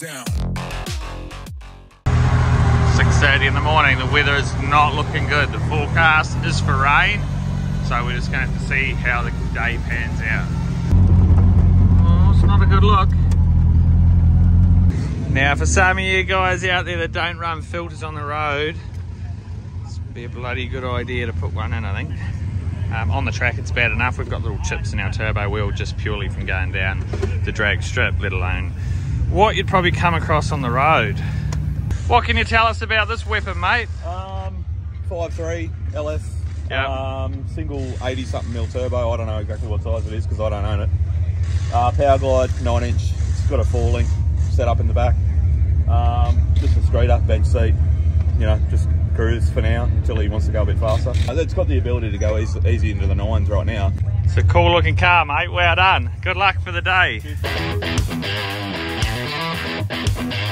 down. 6.30 in the morning. The weather is not looking good. The forecast is for rain. So we're just going to see how the day pans out. Oh, it's not a good look. Now, for some of you guys out there that don't run filters on the road, would be a bloody good idea to put one in, I think. Um, on the track, it's bad enough. We've got little chips in our turbo wheel just purely from going down the drag strip, let alone what you'd probably come across on the road. What can you tell us about this weapon, mate? Um, 5.3 LS. Yep. Um, single 80 something mil turbo. I don't know exactly what size it is because I don't own it. Uh, power glide, 9 inch. It's got a four link set up in the back. Um, just a straight up bench seat. You know, just cruise for now until he wants to go a bit faster. It's got the ability to go easy, easy into the nines right now. It's a cool looking car, mate. Well done. Good luck for the day. Thank you.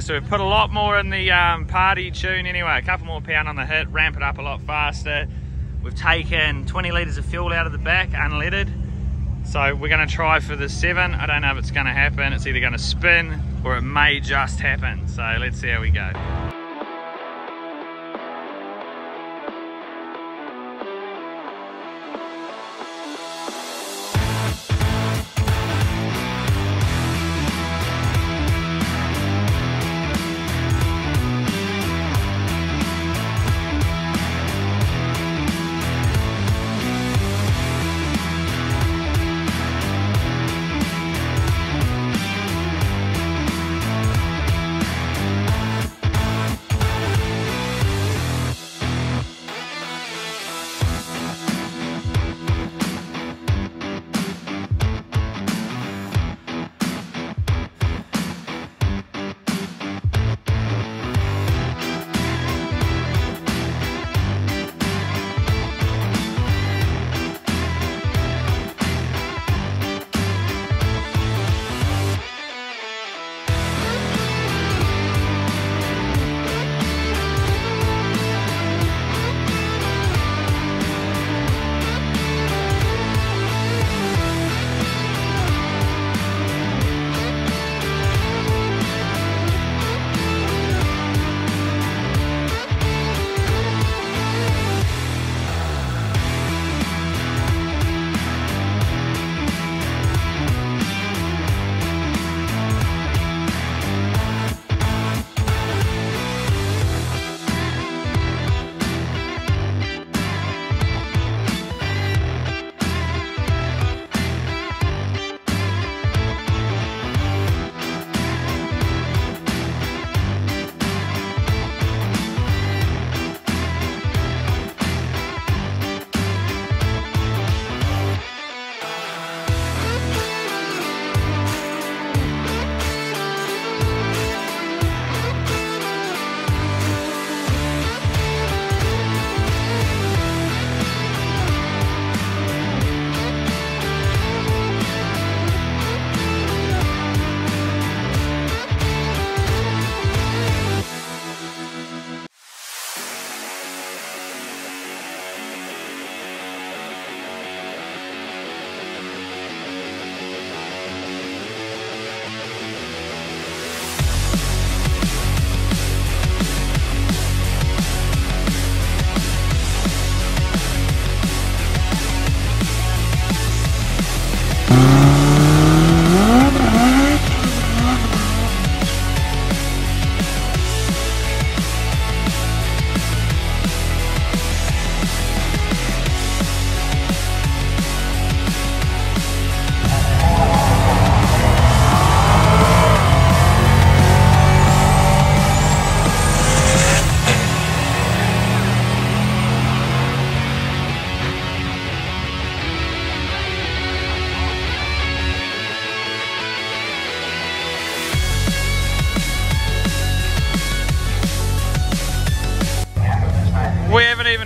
So we've put a lot more in the um, party tune anyway, a couple more pound on the hit, ramp it up a lot faster. We've taken 20 litres of fuel out of the back, unleaded. So we're gonna try for the seven. I don't know if it's gonna happen. It's either gonna spin or it may just happen. So let's see how we go.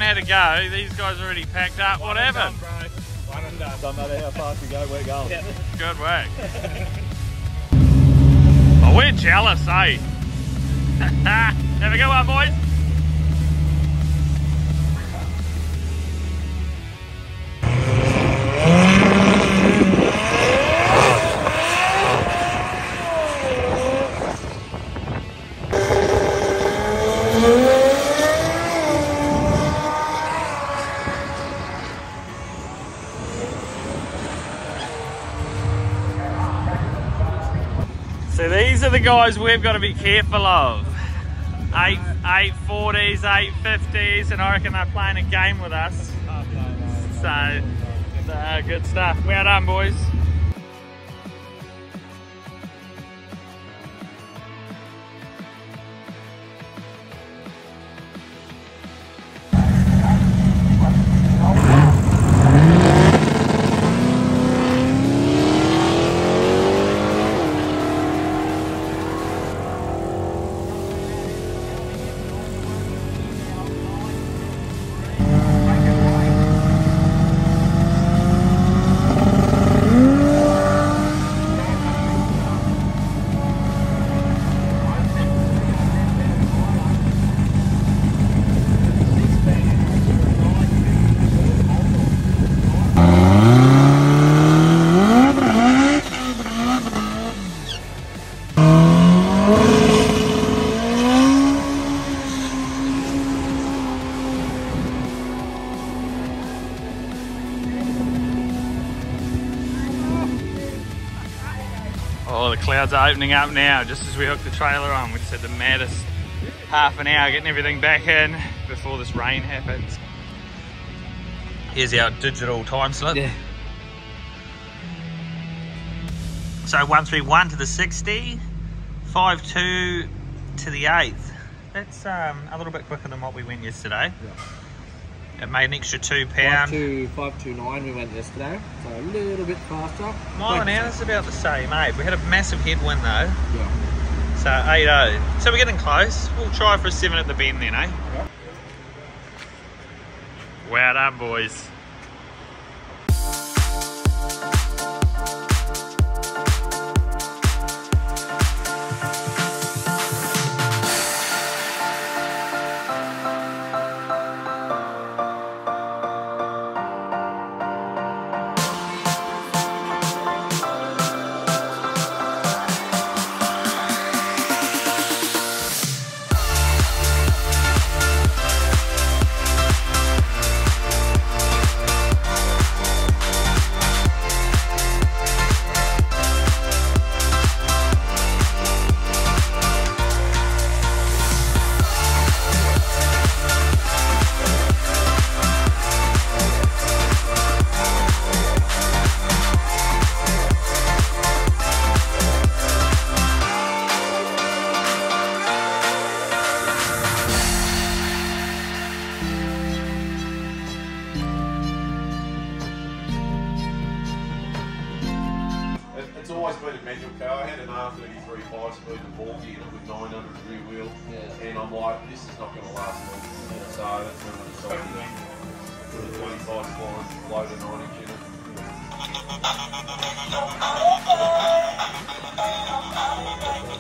Had a go. These guys already packed up. What happened? One and done. Doesn't matter how fast we go, we're going. Yeah. Good work. oh, we're jealous, eh? Have a good one, boys. These are the guys we've got to be careful of. Eight, eight forties, eight fifties, and I reckon they're playing a game with us. So, so good stuff. Well done, boys. Oh, the clouds are opening up now, just as we hook the trailer on. We just had the maddest half an hour getting everything back in before this rain happens. Here's our digital time slip. Yeah. So 131 to the 60, 52 to the 8th. That's um, a little bit quicker than what we went yesterday. It made an extra two pound. two five two nine. We went yesterday, so a little bit faster. Mile an hour is about the same, eh? We had a massive headwind though. Yeah. So eight oh. So we're getting close. We'll try for a 7 at the bend then, eh? Yep. Well done, boys. It's always been a manual car. I had an R33 five speed and ball gear with 900 rear wheel, Yeah. and I'm like, this is not going to last long. So that's when I decided to put a 25 spline, load a 9 inch in it. Well,